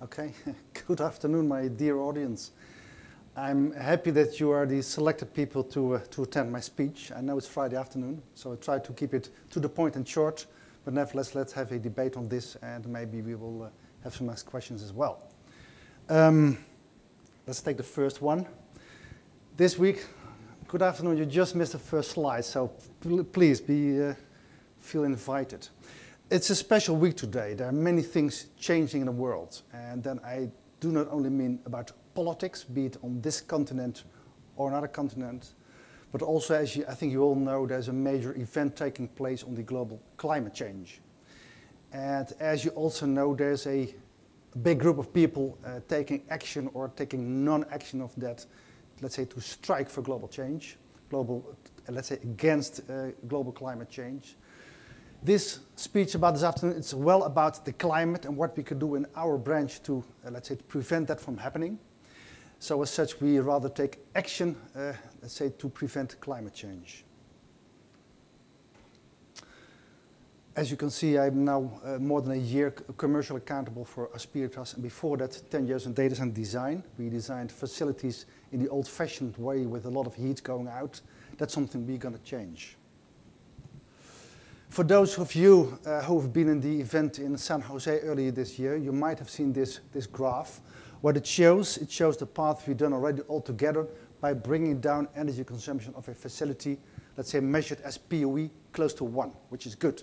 Okay, good afternoon, my dear audience. I'm happy that you are the selected people to, uh, to attend my speech. I know it's Friday afternoon, so I try to keep it to the point and short, but nevertheless, let's have a debate on this and maybe we will uh, have some nice questions as well. Um, let's take the first one. This week, good afternoon, you just missed the first slide, so please be, uh, feel invited. It's a special week today. There are many things changing in the world. And then I do not only mean about politics, be it on this continent or another continent, but also, as you, I think you all know, there's a major event taking place on the global climate change. And as you also know, there's a big group of people uh, taking action or taking non-action of that, let's say, to strike for global change, global, let's say, against uh, global climate change. This speech about this afternoon, is well about the climate and what we could do in our branch to, uh, let's say, to prevent that from happening. So as such, we rather take action, uh, let's say, to prevent climate change. As you can see, I'm now uh, more than a year commercially accountable for Asperitas, and before that, 10 years in data center design. We designed facilities in the old-fashioned way with a lot of heat going out. That's something we're going to change. For those of you uh, who have been in the event in San Jose earlier this year, you might have seen this, this graph. What it shows, it shows the path we've done already all together by bringing down energy consumption of a facility, let's say measured as PUE, close to one, which is good.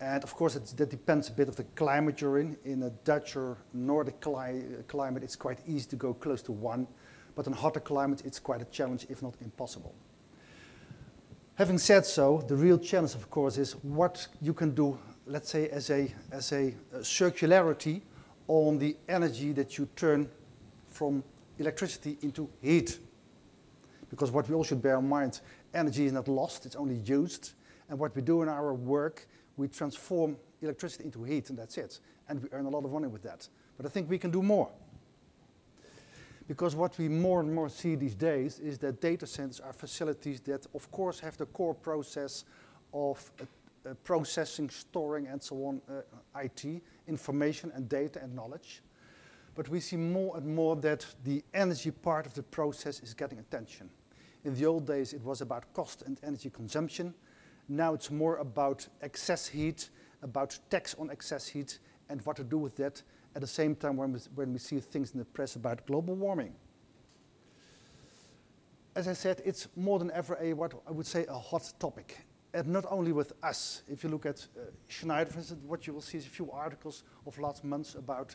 And of course, that depends a bit of the climate you're in. In a Dutch or Nordic cli climate, it's quite easy to go close to one. But in hotter climates, it's quite a challenge, if not impossible. Having said so, the real challenge, of course, is what you can do, let's say, as a, as a, a circularity on the energy that you turn from electricity into heat. Because what we all should bear in mind, energy is not lost, it's only used. And what we do in our work, we transform electricity into heat, and that's it. And we earn a lot of money with that. But I think we can do more. Because what we more and more see these days is that data centers are facilities that, of course, have the core process of uh, uh, processing, storing, and so on, uh, IT, information and data and knowledge. But we see more and more that the energy part of the process is getting attention. In the old days, it was about cost and energy consumption. Now it's more about excess heat, about tax on excess heat, and what to do with that at the same time when we, when we see things in the press about global warming. As I said, it's more than ever a, what I would say, a hot topic. And not only with us. If you look at uh, Schneider, for instance, what you will see is a few articles of last months about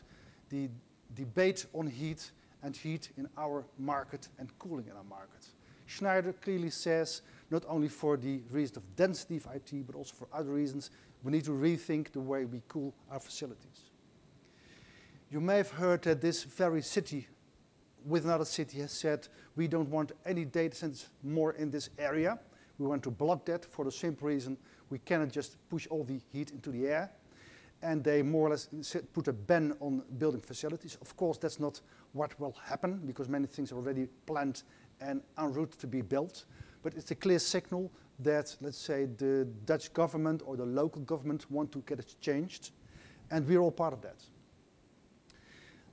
the debate on heat and heat in our market and cooling in our market. Schneider clearly says, not only for the reason of density of IT, but also for other reasons, we need to rethink the way we cool our facilities. You may have heard that this very city with another city has said, we don't want any data centers more in this area. We want to block that for the simple reason we cannot just push all the heat into the air. And they more or less put a ban on building facilities. Of course, that's not what will happen because many things are already planned and en route to be built. But it's a clear signal that, let's say, the Dutch government or the local government want to get it changed. And we're all part of that.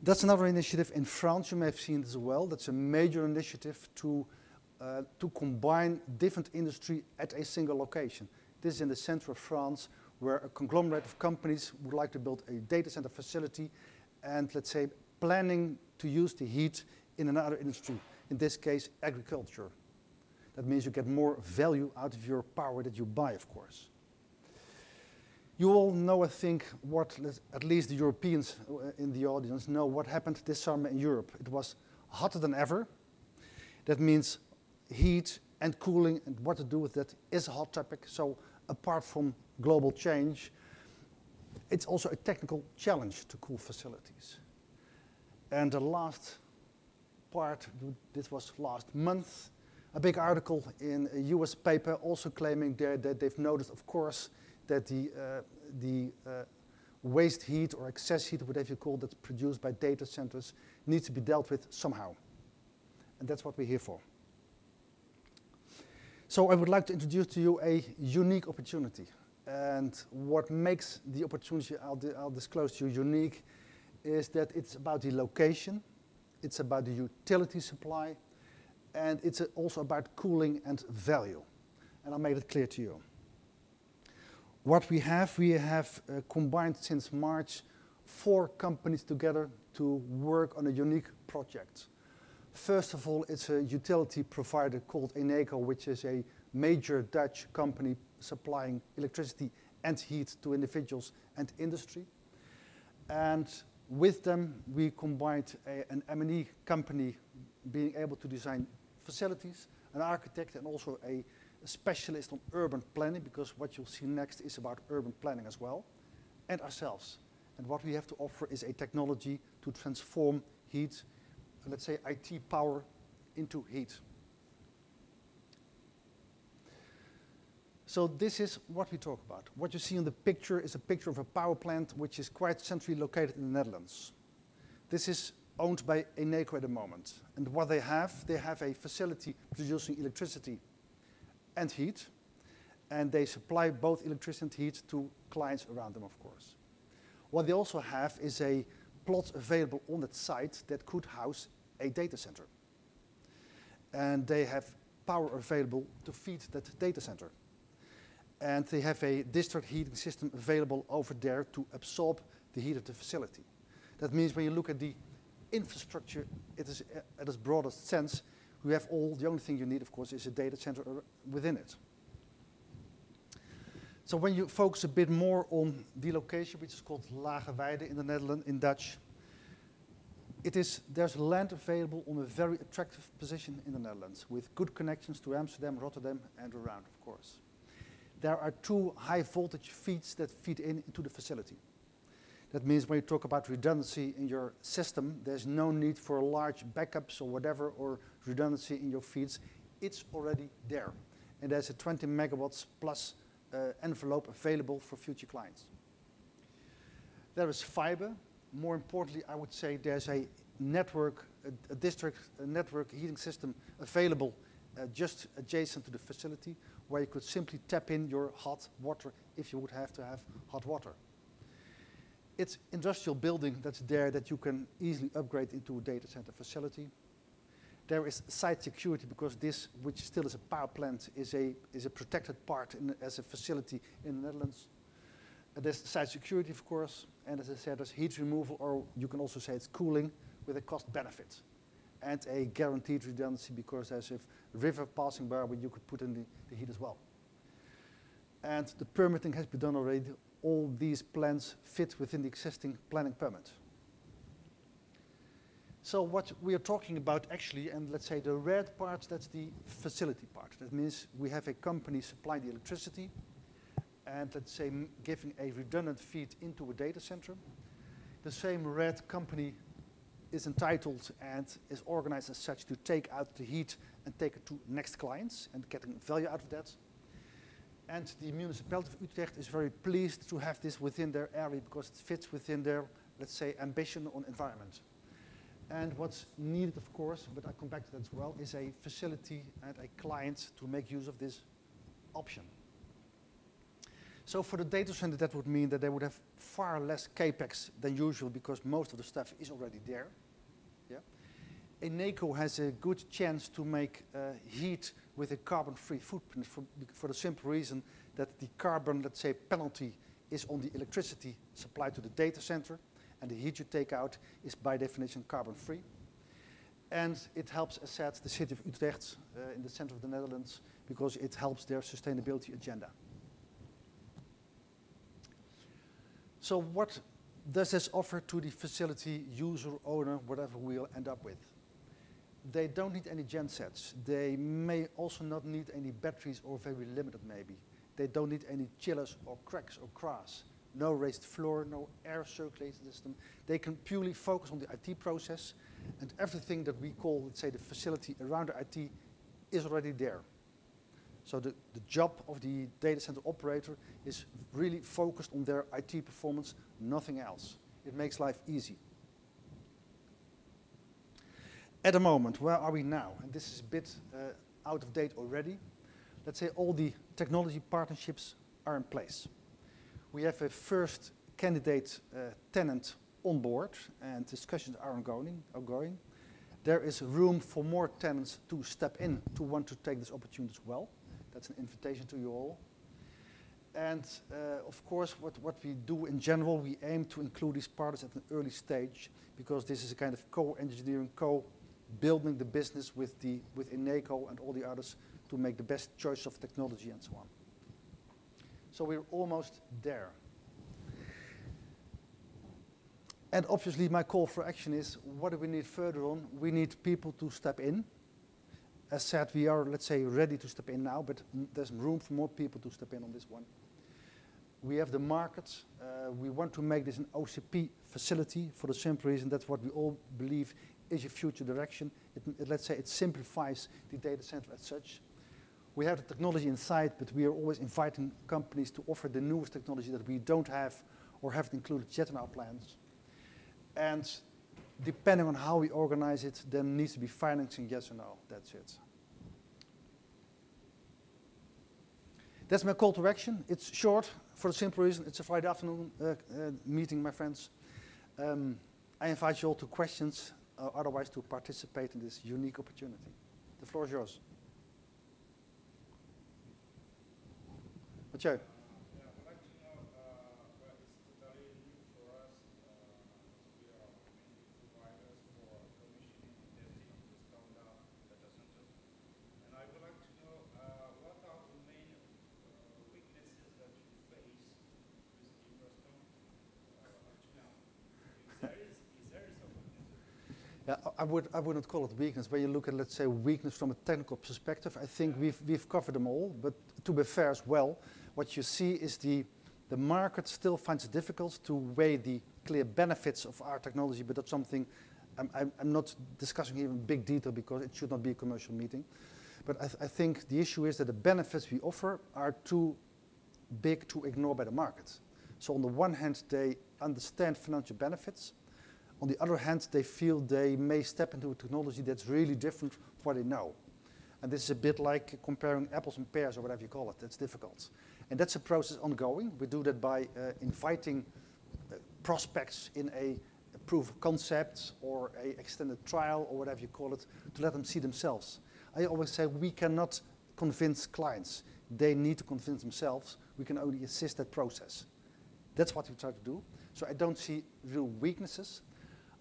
That's another initiative in France, you may have seen as well. That's a major initiative to, uh, to combine different industry at a single location. This is in the center of France, where a conglomerate of companies would like to build a data center facility and, let's say, planning to use the heat in another industry, in this case, agriculture. That means you get more value out of your power that you buy, of course. You all know, I think, what at least the Europeans uh, in the audience know what happened this summer in Europe. It was hotter than ever. That means heat and cooling and what to do with that is a hot topic. So apart from global change, it's also a technical challenge to cool facilities. And the last part, this was last month, a big article in a US paper also claiming there that they've noticed, of course, that the, uh, the uh, waste heat or excess heat, whatever you call it, produced by data centers needs to be dealt with somehow. And that's what we're here for. So I would like to introduce to you a unique opportunity. And what makes the opportunity I'll, I'll disclose to you unique is that it's about the location, it's about the utility supply, and it's also about cooling and value. And I'll make it clear to you. What we have, we have uh, combined since March four companies together to work on a unique project. First of all, it's a utility provider called Eneco, which is a major Dutch company supplying electricity and heat to individuals and industry. And with them, we combined a, an M&E company being able to design facilities, an architect, and also a, a specialist on urban planning, because what you'll see next is about urban planning as well, and ourselves. And what we have to offer is a technology to transform heat, let's say IT power, into heat. So this is what we talk about. What you see in the picture is a picture of a power plant which is quite centrally located in the Netherlands. This is owned by Eneco at the moment. And what they have, they have a facility producing electricity and heat, and they supply both electricity and heat to clients around them, of course. What they also have is a plot available on that site that could house a data center. And they have power available to feed that data center and they have a district heating system available over there to absorb the heat of the facility. That means when you look at the infrastructure, it is at its broadest sense, you have all, the only thing you need, of course, is a data center within it. So when you focus a bit more on the location, which is called Lage Weide in the Netherlands, in Dutch, it is, there's land available on a very attractive position in the Netherlands with good connections to Amsterdam, Rotterdam, and around, of course there are two high voltage feeds that feed in into the facility. That means when you talk about redundancy in your system, there's no need for large backups or whatever, or redundancy in your feeds. It's already there. And there's a 20 megawatts plus uh, envelope available for future clients. There is fiber. More importantly, I would say there's a network, a, a district a network heating system available uh, just adjacent to the facility where you could simply tap in your hot water if you would have to have hot water. It's industrial building that's there that you can easily upgrade into a data center facility. There is site security because this, which still is a power plant, is a, is a protected part in, as a facility in the Netherlands. Uh, there's site security, of course, and as I said, there's heat removal, or you can also say it's cooling with a cost benefit and a guaranteed redundancy because there's a river passing by where you could put in the, the heat as well. And the permitting has been done already. All these plans fit within the existing planning permit. So what we are talking about actually, and let's say the red part, that's the facility part. That means we have a company supply the electricity and let's say giving a redundant feed into a data center. The same red company is entitled and is organized as such to take out the heat and take it to next clients and getting value out of that. And the municipality of Utrecht is very pleased to have this within their area because it fits within their, let's say, ambition on environment. And what's needed, of course, but I'll come back to that as well, is a facility and a client to make use of this option. So for the data center, that would mean that they would have far less capex than usual because most of the stuff is already there. Yeah. Eneco has a good chance to make uh, heat with a carbon-free footprint for, for the simple reason that the carbon, let's say, penalty is on the electricity supplied to the data center, and the heat you take out is by definition carbon-free. And it helps, as said, the city of Utrecht uh, in the center of the Netherlands because it helps their sustainability agenda. So what does this offer to the facility user, owner, whatever we'll end up with? They don't need any gensets. They may also not need any batteries or very limited maybe. They don't need any chillers or CRACs or CRAHs. No raised floor, no air circulation system. They can purely focus on the IT process and everything that we call, let's say, the facility around the IT is already there. So the, the job of the data center operator is really focused on their IT performance, nothing else. It makes life easy. At the moment, where are we now? And this is a bit uh, out of date already. Let's say all the technology partnerships are in place. We have a first candidate uh, tenant on board and discussions are ongoing. ongoing. There is room for more tenants to step in to want to take this opportunity as well. That's an invitation to you all. And uh, of course, what, what we do in general, we aim to include these partners at an early stage because this is a kind of co-engineering, co-building the business with, the, with Eneco and all the others to make the best choice of technology and so on. So we're almost there. And obviously my call for action is, what do we need further on? We need people to step in. As said, we are, let's say, ready to step in now, but there's room for more people to step in on this one. We have the market. Uh, we want to make this an OCP facility for the simple reason that's what we all believe is a future direction. It, it, let's say it simplifies the data center as such. We have the technology inside, but we are always inviting companies to offer the newest technology that we don't have or haven't included yet in our plans. And depending on how we organize it, there needs to be financing, yes or no. That's it. That's my call to action. It's short for the simple reason it's a Friday afternoon uh, uh, meeting, my friends. Um, I invite you all to questions, uh, otherwise to participate in this unique opportunity. The floor is yours. Yeah, I would I wouldn't call it weakness. When you look at let's say weakness from a technical perspective, I think we've we've covered them all. But to be fair as well, what you see is the the market still finds it difficult to weigh the clear benefits of our technology, but that's something I'm, I'm, not discussing here in big detail because it should not be a commercial meeting. But I, th I think the issue is that the benefits we offer are too big to ignore by the market. So on the one hand, they understand financial benefits, on the other hand, they feel they may step into a technology that's really different from what they know. And this is a bit like comparing apples and pears or whatever you call it. That's difficult. And that's a process ongoing. We do that by uh, inviting uh, prospects in a, proof of concept or a extended trial or whatever you call it to let them see themselves. I always say we cannot convince clients. They need to convince themselves. We can only assist that process. That's what we try to do. So I don't see real weaknesses.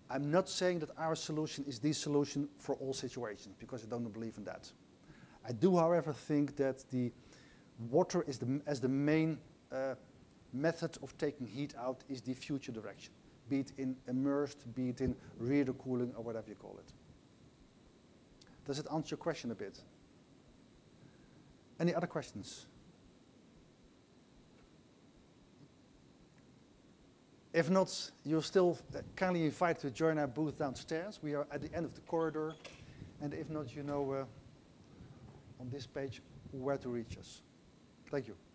I'm not saying that our solution is the solution for all situations, because I don't believe in that. I do, however, think that the water is the, as the main uh, method of taking heat out is the future direction, be it in immersed, be it in rear cooling, or whatever you call it. Does it answer your question a bit? Any other questions? If not, you're still kindly invited to join our booth downstairs. We are at the end of the corridor. And if not, you know uh, on this page where to reach us. Thank you.